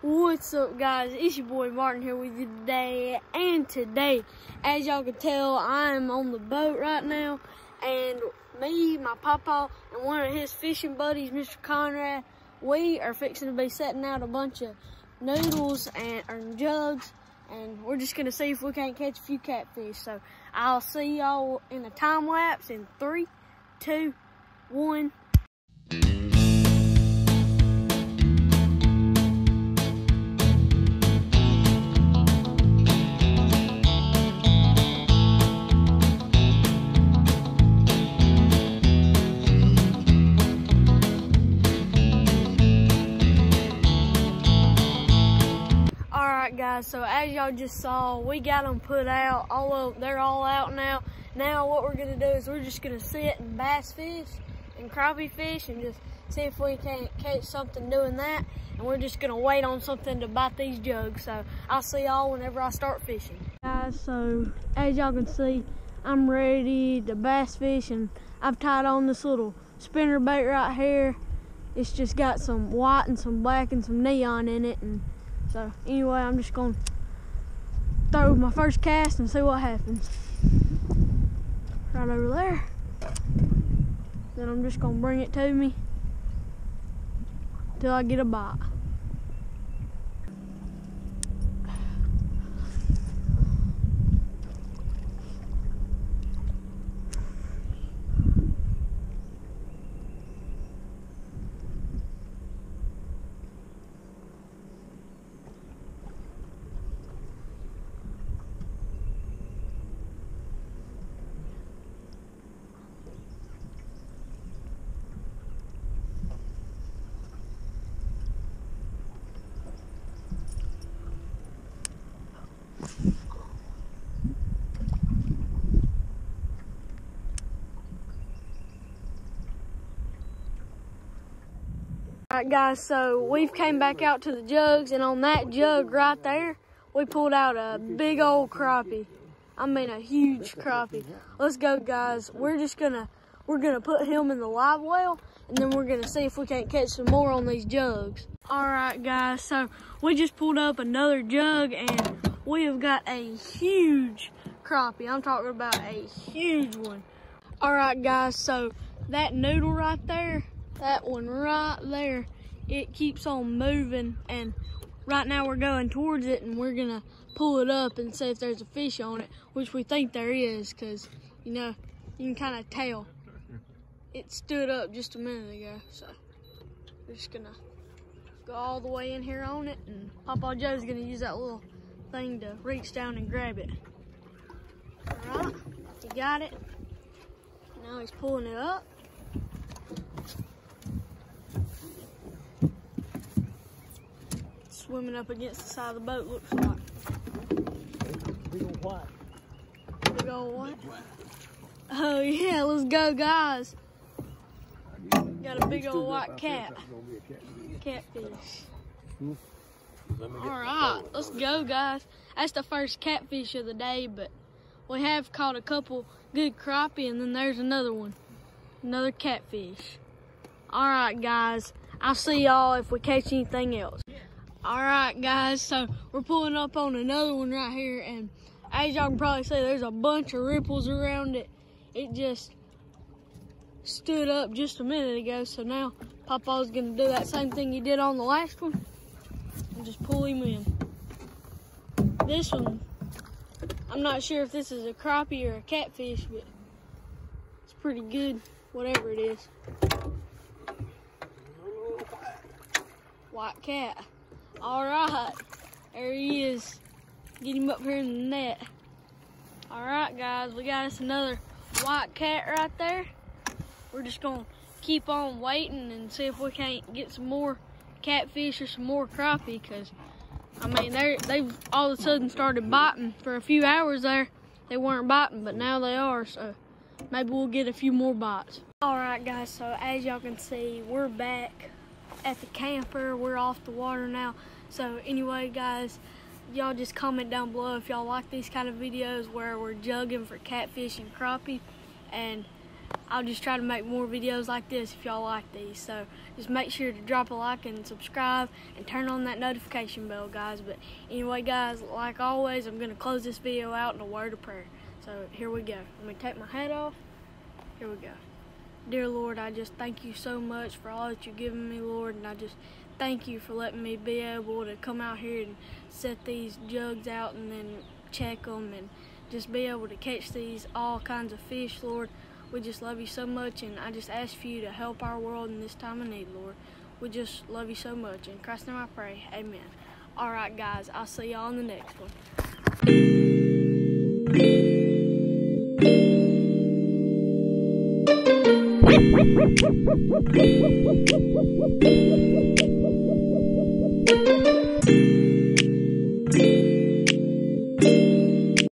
What's up guys, it's your boy Martin here with you today, and today, as y'all can tell, I am on the boat right now, and me, my papa, and one of his fishing buddies, Mr. Conrad, we are fixing to be setting out a bunch of noodles and jugs, and we're just gonna see if we can't catch a few catfish, so I'll see y'all in a time lapse in three, two, one. Guys, so as y'all just saw, we got them put out, all of, they're all out now. Now what we're gonna do is we're just gonna sit and bass fish and crappie fish and just see if we can't catch something doing that. And we're just gonna wait on something to bite these jugs. So I'll see y'all whenever I start fishing. Guys, so as y'all can see, I'm ready to bass fish and I've tied on this little spinner bait right here. It's just got some white and some black and some neon in it and so anyway, I'm just gonna throw my first cast and see what happens. Right over there. Then I'm just gonna bring it to me till I get a bite. Alright guys, so we've came back out to the jugs and on that jug right there, we pulled out a big old crappie. I mean a huge crappie. Let's go guys. We're just gonna we're gonna put him in the live well and then we're gonna see if we can't catch some more on these jugs. Alright guys, so we just pulled up another jug and we have got a huge crappie. I'm talking about a huge one. Alright guys, so that noodle right there, that one right there, it keeps on moving and right now we're going towards it and we're gonna pull it up and see if there's a fish on it, which we think there is because, you know, you can kind of tell. It stood up just a minute ago, so we're just gonna go all the way in here on it and Papa Joe's gonna use that little thing to reach down and grab it. All right, he got it. Now he's pulling it up. Swimming up against the side of the boat, looks like. Big old white. Big old what? Oh yeah, let's go guys. Got a big old white cat. Catfish. All right, let's go guys. That's the first catfish of the day, but we have caught a couple good crappie and then there's another one. Another catfish. All right guys, I'll see y'all if we catch anything else. All right guys, so we're pulling up on another one right here and as y'all can probably see, there's a bunch of ripples around it. It just stood up just a minute ago, so now Papa's gonna do that same thing he did on the last one and just pull him in. This one, I'm not sure if this is a crappie or a catfish, but it's pretty good, whatever it is. White cat. All right, there he is. Get him up here in the net. All right, guys, we got us another white cat right there. We're just gonna keep on waiting and see if we can't get some more catfish or some more crappie because I mean they're they've all of a sudden started biting for a few hours there they weren't biting but now they are so maybe we'll get a few more bites all right guys so as y'all can see we're back at the camper we're off the water now so anyway guys y'all just comment down below if y'all like these kind of videos where we're jugging for catfish and crappie and I'll just try to make more videos like this if y'all like these. So just make sure to drop a like and subscribe and turn on that notification bell, guys. But anyway, guys, like always, I'm going to close this video out in a word of prayer. So here we go. Let me take my hat off. Here we go. Dear Lord, I just thank you so much for all that you've given me, Lord, and I just thank you for letting me be able to come out here and set these jugs out and then check them and just be able to catch these all kinds of fish, Lord. We just love you so much, and I just ask for you to help our world in this time of need, Lord. We just love you so much. In Christ's name I pray. Amen. All right, guys. I'll see y'all in the next one. Thank you.